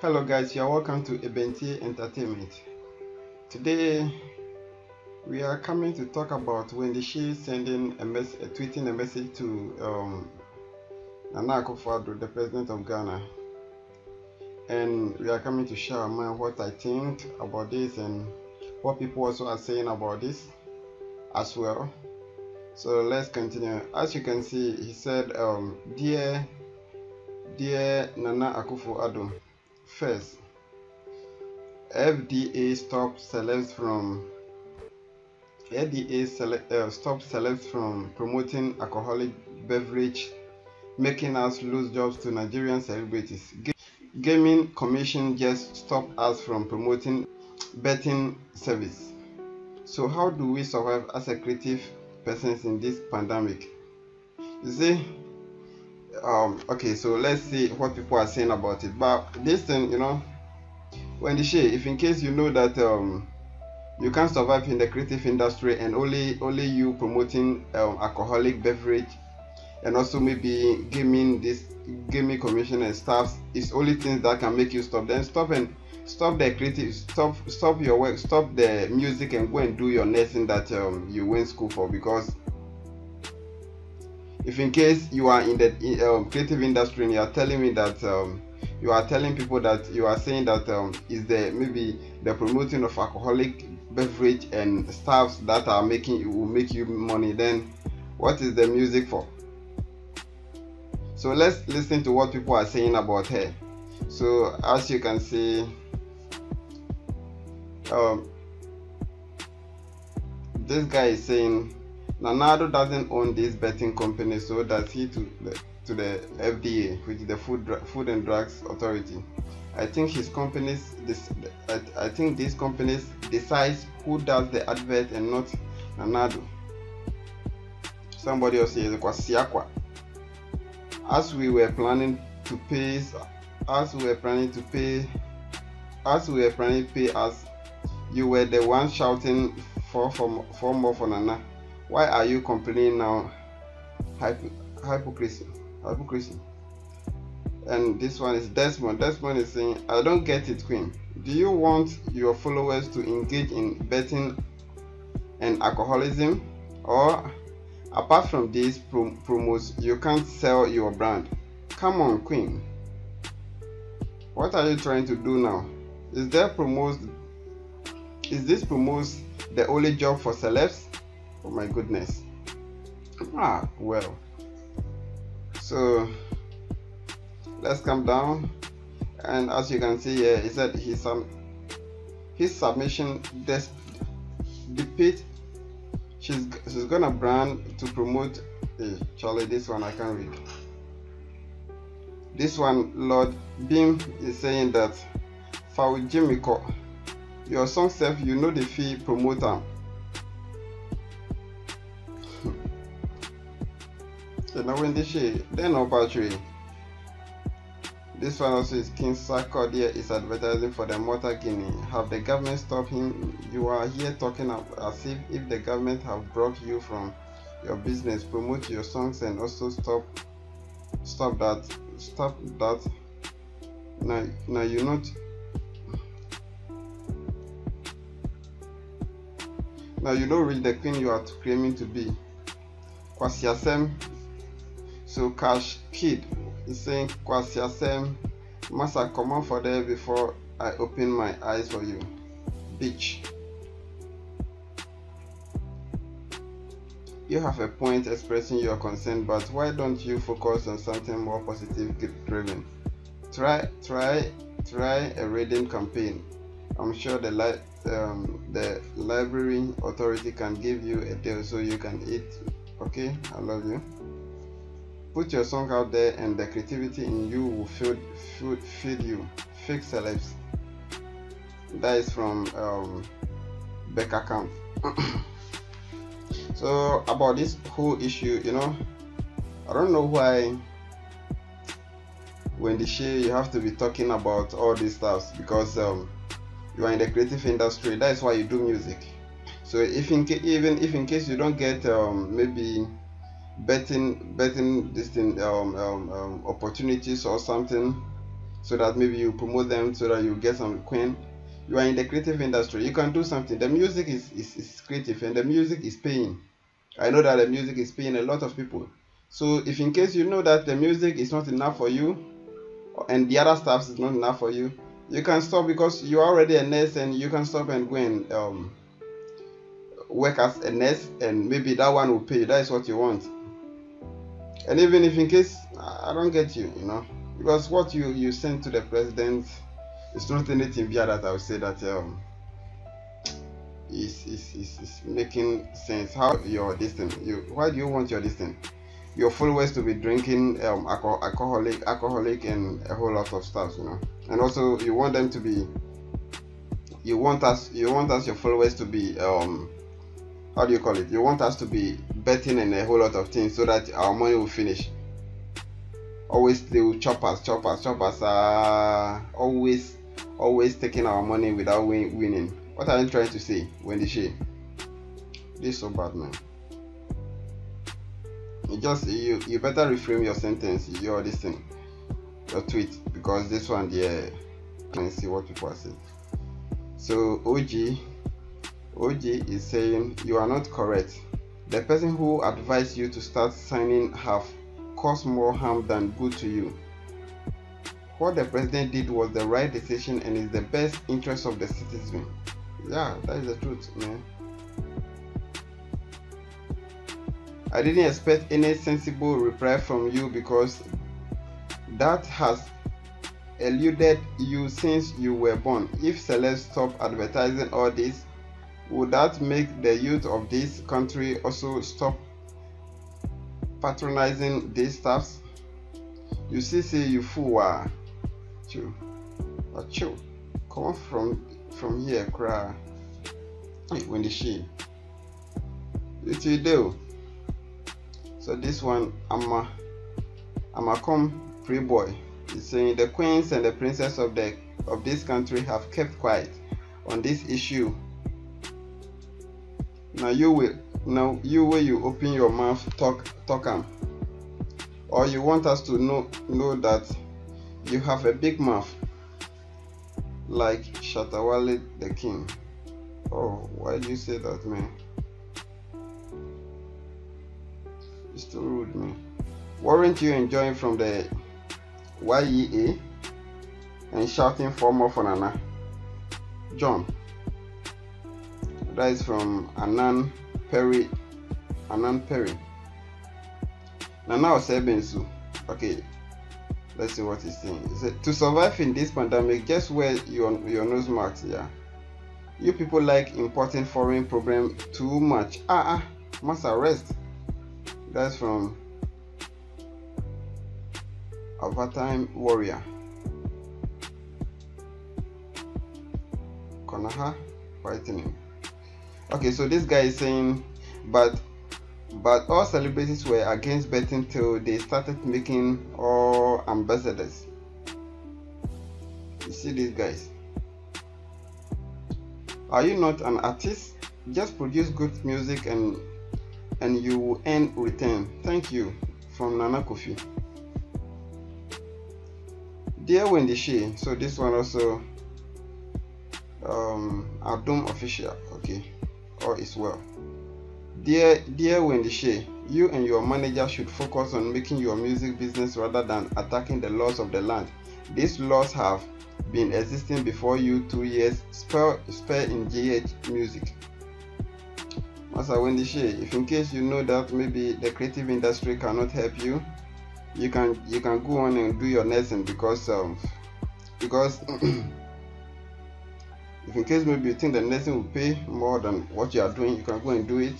Hello guys, you are welcome to Eben Tee Entertainment. Today we are coming to talk about Wendy Shay sending a message, tweeting a message to um, Nana Akufo-Addo, the president of Ghana, and we are coming to share my what I think about this and what people also are saying about this as well. So let's continue. As you can see, he said, um, "Dear, dear Nana Akufo-Addo." First, FDA stopped celebs from FDA cele- uh, celebs from promoting alcoholic beverage, making us lose jobs to Nigerian celebrities. Ga- Gaming Commission just stopped us from promoting betting service. So how do we survive as a creative persons in this pandemic? You see, um okay so let's see what people are saying about it. But this thing you know Wendy Shay if in case you know that um you can't survive in the creative industry and only only you promoting um, alcoholic beverage and also maybe gaming this gaming commission and stuff is only things that can make you stop. Then stop and stop the creative stop stop your work stop the music and go and do your nursing that um, you went school for because if in case you are in the um, creative industry and you are telling me that um, you are telling people that you are saying that um, is the maybe the promoting of alcoholic beverage and stuffs that are making you will make you money then what is the music for? So let's listen to what people are saying about her. So as you can see um, this guy is saying Nana Addo doesn't own this betting company, so does he to the, to the FDA, which is the Food Food and Drugs Authority. I think his companies this I, I think these companies decides who does the advert and not Nana Addo. Somebody else says Kwasiakwa. As we were planning to pay as we were planning to pay as we were planning to pay us, you were the one shouting for for, for more for Nana. Why are you complaining now? Hypo, hypocrisy. Hypocrisy. And this one is Desmond. Desmond is saying, I don't get it, Queen. Do you want your followers to engage in betting and alcoholism? Or apart from these prom- promos, you can't sell your brand? Come on, Queen. What are you trying to do now? Is there promos? Is this promos the only job for celebs? Oh my goodness. Ah well. So let's come down. And as you can see here he said his um his submission des- depict she's she's gonna brand to promote hey, charlie this one i can't read. This one lord beam is saying that for jimmy your song self you know the fee promoter So now when this shit, then no battery. This one also is King Sarkodie is advertising for the Motor Guinea. Have the government stopped him? You are here talking as if if the government have brought you from your business, promote your songs and also stop stop that stop that. Now now you not now you don't reach the queen you are claiming to be. Kwasi So Cash Kid is saying Kwasi Asem must I come on for there before I open my eyes for you. Bitch. You have a point expressing your concern, but why don't you focus on something more positive driven? Try try try a reading campaign. I'm sure the li- um, the library authority can give you a deal so you can eat. Okay, I love you put your song out there and the creativity in you will feed, feed, feed you. Fake celebs that is from um, becca camp. So about this whole issue you know i don't know why Wendy Shay you have to be talking about all these stuff because um, you are in the creative industry that is why you do music. So if in ca- even if in case you don't get um, maybe betting betting this thing um, um, um, opportunities or something so that maybe you promote them so that you get some coin. You are in the creative industry. You can do something. The music is, is, is creative and the music is paying. I know that the music is paying a lot of people. So if in case you know that the music is not enough for you and the other stuff is not enough for you you can stop because you're already a nurse and you can stop and go and um, work as a nurse and maybe that one will pay that is what you want and even if in case i don't get you you know. Because what you you send to the president is not anything beyond that i would say that um is is, is, is making sense. How your distance you why do you want your distance your followers to be drinking um, alcohol, alcoholic alcoholic and a whole lot of stuff you know. And also you want them to be you want us you want us your followers to be um how do you call it? You want us to be betting and a whole lot of things so that our money will finish. Always they will chop us chop us chop us uh always always taking our money without win- winning. What are you trying to say they say this so bad man. You just you you better reframe your sentence your this thing your tweet because this one yeah can see what people are saying. So og og is saying you are not correct. The person who advised you to start signing have caused more harm than good to you. What the president did was the right decision and is the best interest of the citizen. Yeah that is the truth man. I didn't expect any sensible reply from you because that has eluded you since you were born. If Celeb stop advertising all this, would that make the youth of this country also stop patronizing these stuffs? You see, say you fool, ah, chill, chill. Come from from here, cry. When the she, it's you do. So this one, I'm a, I'm a come free boy. He's saying the queens and the princess of the of this country have kept quiet on this issue. Now you will now you will you open your mouth talk talk am. Or you want us to know know that you have a big mouth like Shatta Wale the king. Oh, why do you say that man? It's too rude, man. Weren't you enjoying from the YEA and shouting for more for Nana? John. That is from Anan Perry. Anan Perry. Now Nana Osebensu. Okay, let's see what he's saying. He said, to survive in this pandemic, just wear your, your nose mask, yeah. You people like importing foreign program too much. Ah, ah, must arrest. That's from Overtime Warrior. Konaha fighting Okay, so this guy is saying, but but all celebrities were against betting till they started making all ambassadors. You see these guys. Are you not an artist? Just produce good music and and you will earn return. Thank you from Nana Kofi. Dear Wendy Shay, so this one also um Adum official, okay, all is well. Dear dear Wendy Shay, you and your manager should focus on making your music business rather than attacking the laws of the land. These laws have been existing before you two years spell spell in GH music. Master Wendy Shay, if in case you know that maybe the creative industry cannot help you, you can you can go on and do your nursing because um because if in case maybe you think the nursing will pay more than what you are doing, you can go and do it.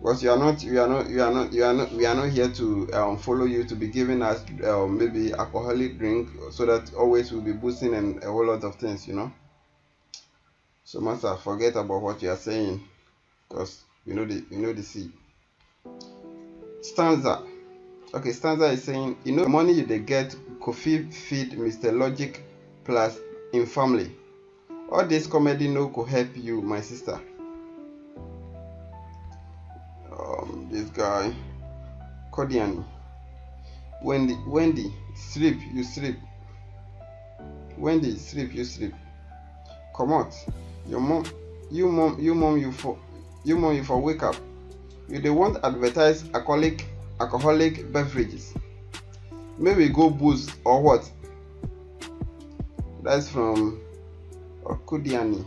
Because you are not you are not you are not you are not we are not here to um, follow you to be giving us um, maybe alcoholic drink so that always we'll be boosting and a whole lot of things, you know. So master, forget about what you are saying, because you know the you know the seed. Stanza. Okay, stanza is saying, you know, the money you they get, coffee feed Mr. Logic plus in family. All this comedy no could help you, my sister. Um, this guy, Kodiani. Wendy, Wendy, sleep, you sleep. wendy sleep you sleep comot your mom you mom you mom you for you mom you for wake up you dey want advertise alcoholic alcoholic beverages may we go boost or what that's from okudiani.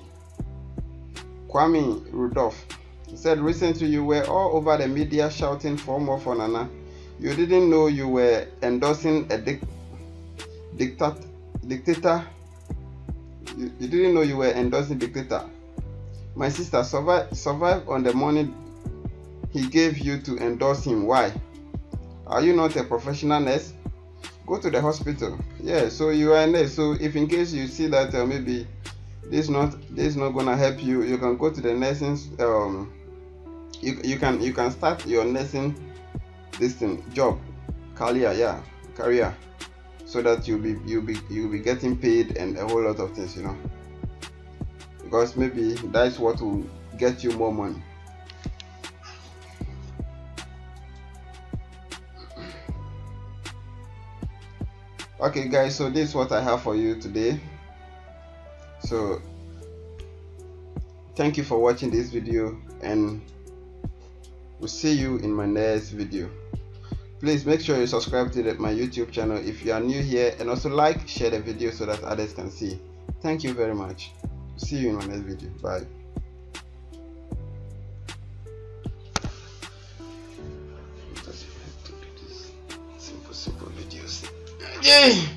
Kwame rudolph said recently you were all over the media shouting for more for nana. You didn't know you were endorsing a dic- dictat dictator. You, you didn't know you were endorsing dictator. My sister survive survive on the money he gave you to endorse him. Why? Are you not a professional nurse? Go to the hospital. Yeah so you are a nurse. So if in case you see that uh, maybe this not this not gonna help you. You can go to the nursing um you, you can you can start your nursing this thing job career yeah career. So that you'll be you'll be you'll be getting paid and a whole lot of things you know. Because maybe that's what will get you more money. Okay guys so this is what i have for you today so thank you for watching this video and we'll see you in my next video. Please make sure you subscribe to the, my youtube channel if you are new here and also like share the video so that others can see. Thank you very much. See you in my next video. Bye. Yeah